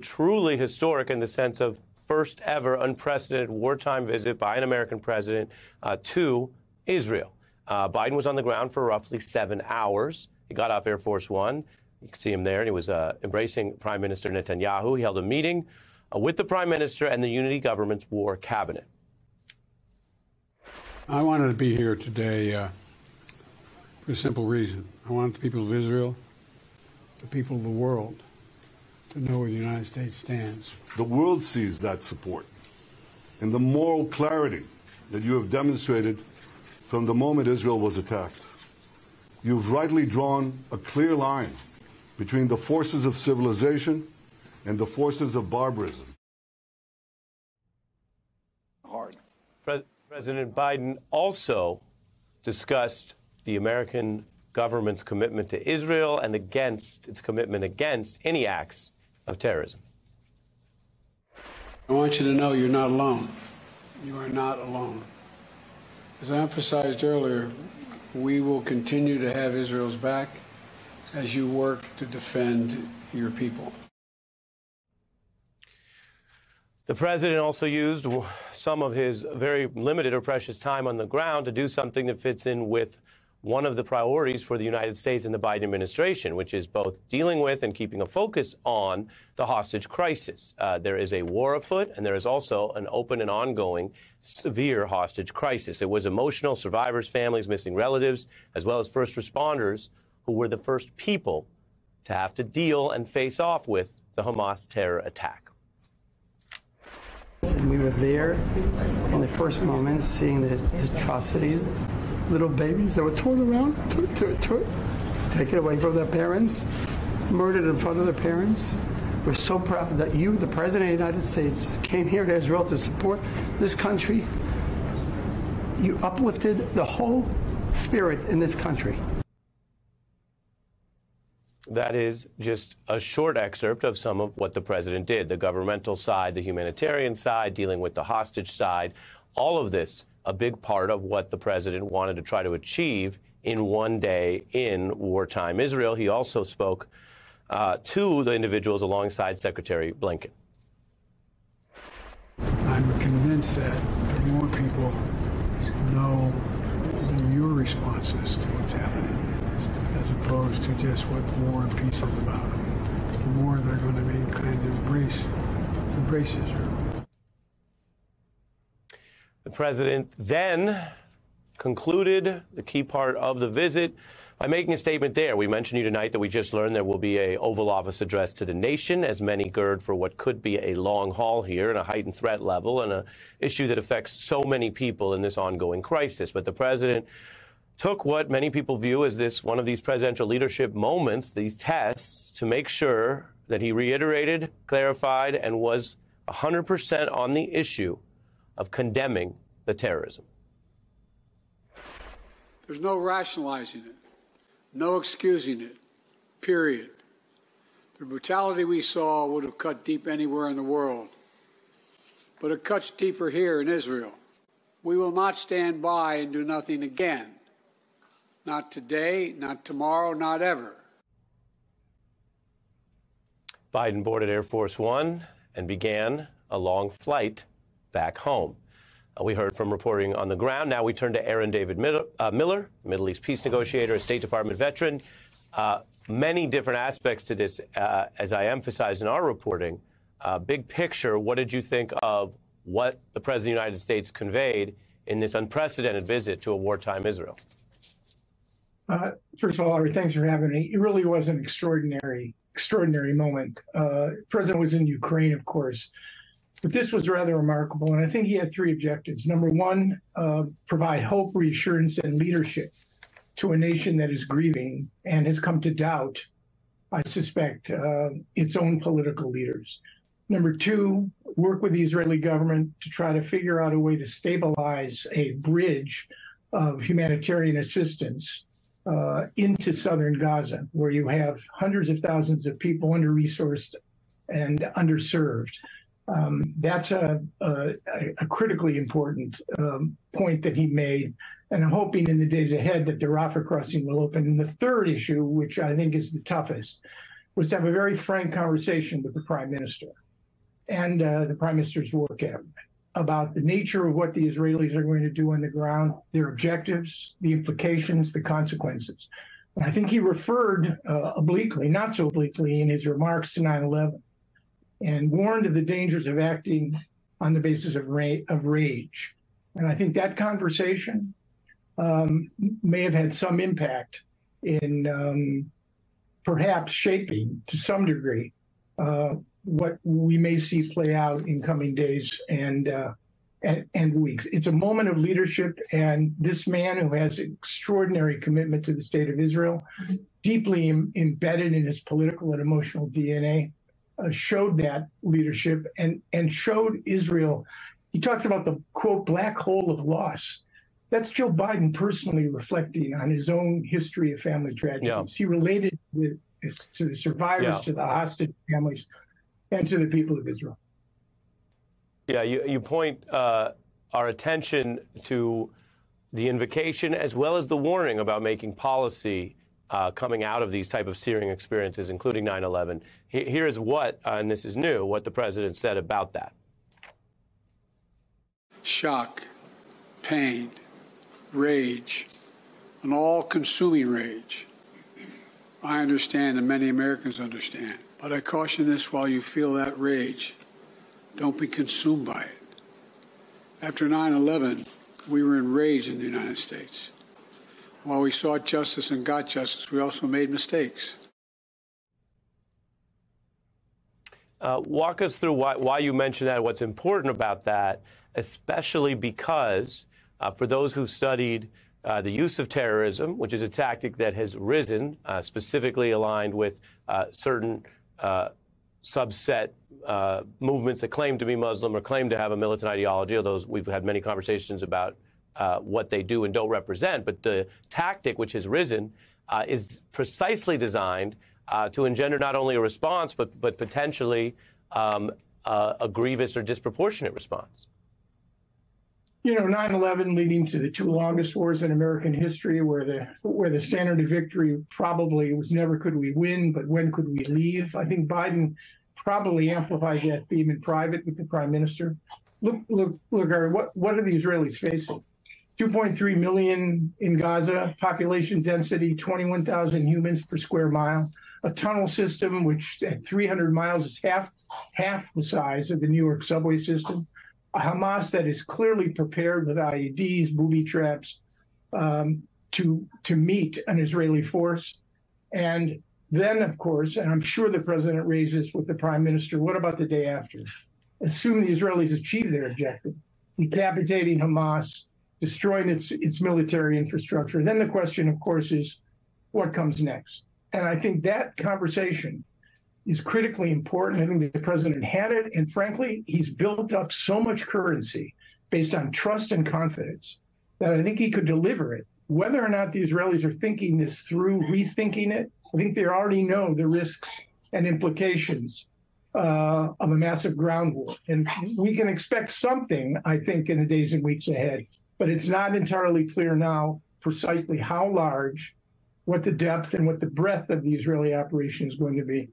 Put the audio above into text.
truly historic in the sense of first ever unprecedented wartime visit by an American president uh, to Israel. Uh, Biden was on the ground for roughly seven hours. He got off Air Force One. You can see him there, and he was uh, embracing Prime Minister Netanyahu. He held a meeting uh, with the Prime Minister and the Unity Government's war cabinet. I wanted to be here today uh, for a simple reason. I want the people of Israel, the people of the world, to know where the United States stands. The world sees that support and the moral clarity that you have demonstrated from the moment Israel was attacked. You've rightly drawn a clear line between the forces of civilization and the forces of barbarism. Hard. Pre President Biden also discussed the American government's commitment to Israel and against its commitment against any acts of terrorism. I want you to know you're not alone. You are not alone. As I emphasized earlier, we will continue to have Israel's back as you work to defend your people. The president also used some of his very limited or precious time on the ground to do something that fits in with one of the priorities for the United States and the Biden administration, which is both dealing with and keeping a focus on the hostage crisis. Uh, there is a war afoot, and there is also an open and ongoing severe hostage crisis. It was emotional, survivors, families, missing relatives, as well as first responders who were the first people to have to deal and face off with the Hamas terror attack. We were there in the first moments, seeing the atrocities little babies that were torn around, taken away from their parents, murdered in front of their parents. We're so proud that you, the President of the United States, came here to Israel to support this country. You uplifted the whole spirit in this country. That is just a short excerpt of some of what the president did the governmental side, the humanitarian side, dealing with the hostage side. All of this a big part of what the president wanted to try to achieve in one day in wartime Israel. He also spoke uh, to the individuals alongside Secretary Blinken. I'm convinced that more people know your responses to what's happening as opposed to just what war and peace is about. The more they're going to be kind of embrace, embrace Israel. The president then concluded the key part of the visit by making a statement there. We mentioned you tonight that we just learned there will be a Oval Office address to the nation as many gird for what could be a long haul here and a heightened threat level and an issue that affects so many people in this ongoing crisis. But the president took what many people view as this one of these presidential leadership moments, these tests, to make sure that he reiterated, clarified, and was 100% on the issue of condemning the terrorism. There's no rationalizing it, no excusing it, period. The brutality we saw would have cut deep anywhere in the world, but it cuts deeper here in Israel. We will not stand by and do nothing again. Not today, not tomorrow, not ever. Biden boarded Air Force One and began a long flight back home. Uh, we heard from reporting on the ground. Now we turn to Aaron David Miller, uh, Miller Middle East peace negotiator, a State Department veteran. Uh, many different aspects to this, uh, as I emphasized in our reporting. Uh, big picture, what did you think of what the President of the United States conveyed in this unprecedented visit to a wartime Israel? Uh, first of all, Ari, thanks for having me. It really was an extraordinary, extraordinary moment. President was in Ukraine, of course. But this was rather remarkable. And I think he had three objectives. Number one, uh, provide hope, reassurance, and leadership to a nation that is grieving and has come to doubt, I suspect, uh, its own political leaders. Number two, work with the Israeli government to try to figure out a way to stabilize a bridge of humanitarian assistance uh, into southern Gaza, where you have hundreds of thousands of people under resourced and underserved. Um, that's a, a, a, critically important um, point that he made. And I'm hoping in the days ahead that the Rafah crossing will open. And the third issue, which I think is the toughest, was to have a very frank conversation with the prime minister and uh, the prime minister's war cabinet about the nature of what the Israelis are going to do on the ground, their objectives, the implications, the consequences. And I think he referred uh, obliquely, not so obliquely, in his remarks to 9 11 and warned of the dangers of acting on the basis of, ra- of rage. And I think that conversation um, may have had some impact in um, perhaps shaping to some degree uh, what we may see play out in coming days and, uh, and, and weeks. It's a moment of leadership, and this man who has extraordinary commitment to the state of Israel, mm-hmm. deeply Im- embedded in his political and emotional DNA, showed that leadership and and showed Israel. He talks about the quote black hole of loss. That's Joe Biden personally reflecting on his own history of family tragedies. Yeah. He related to the survivors, yeah. to the hostage families, and to the people of Israel. Yeah, you, you point uh, our attention to the invocation as well as the warning about making policy uh, coming out of these type of searing experiences, including 9/11. Here's what, uh, and this is new, what the president said about that. Shock, pain, rage, an all-consuming rage. I understand, and many Americans understand. But I caution this: while you feel that rage, don't be consumed by it. After 9/11, we were enraged in the United States. While we sought justice and got justice, we also made mistakes. Uh, walk us through why, why you mentioned that, what's important about that, especially because uh, for those who've studied uh, the use of terrorism, which is a tactic that has risen, uh, specifically aligned with uh, certain uh, subset movements that claim to be Muslim or claim to have a militant ideology, although we've had many conversations about uh, what they do and don't represent. But the tactic which has risen uh, is precisely designed uh, to engender not only a response, but, but potentially um, a grievous or disproportionate response. You know, 9/11 leading to the two longest wars in American history, where the where the standard of victory probably was never could we win, but when could we leave? I think Biden probably amplified that theme in private with the prime minister. Look, look, look, Ari, what what are the Israelis facing? 2.3 million in Gaza, population density 21,000 humans per square mile, a tunnel system which at 300 miles is half half the size of the New York subway system, a Hamas that is clearly prepared with IEDs, booby traps, um, to to meet an Israeli force, and then of course, and I'm sure the president raises with the prime minister, what about the day after? Assume the Israelis achieve their objective, decapitating Hamas destroying its its military infrastructure. Then the question, of course, is what comes next. And I think that conversation is critically important. I think the president had it, and frankly, he's built up so much currency based on trust and confidence that I think he could deliver it. Whether or not the Israelis are thinking this through, rethinking it, I think they already know the risks and implications uh, of a massive ground war. And we can expect something, I think, in the days and weeks ahead but it's not entirely clear now precisely how large, what the depth and what the breadth of the Israeli operation is going to be.